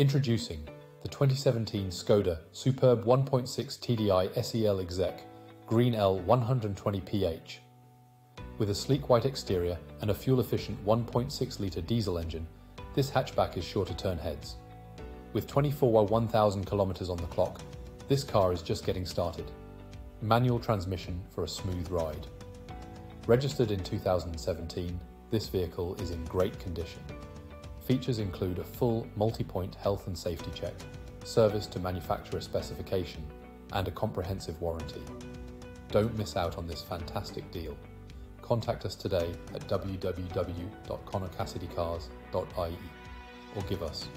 Introducing the 2017 Skoda Superb 1.6 TDI SEL Exec Green L 120ph. With a sleek white exterior and a fuel-efficient 1.6 litre diesel engine, this hatchback is sure to turn heads. With 24 or 1,000 kilometres on the clock, this car is just getting started. Manual transmission for a smooth ride. Registered in 2017, this vehicle is in great condition. Features include a full multi-point health and safety check, service to manufacturer specification, and a comprehensive warranty. Don't miss out on this fantastic deal. Contact us today at www.conorcassidycars.ie or give us